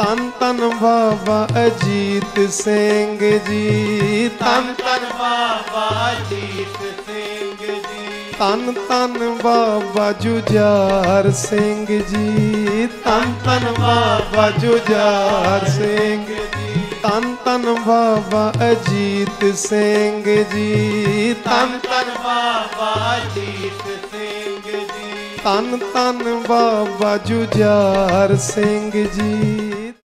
तन तन बाबा अजीत सिंह जी। तन तन बाबा अजीत सिंह जी। तन तन बाबा जुजार सिंह जी। तन तन बाबा जुजार सिंह जी। तन तन बाबा अजीत सिंह जी। तन तन बाबा अजीत सिंह जी। तन तन बाबा जुजार सिंह जी।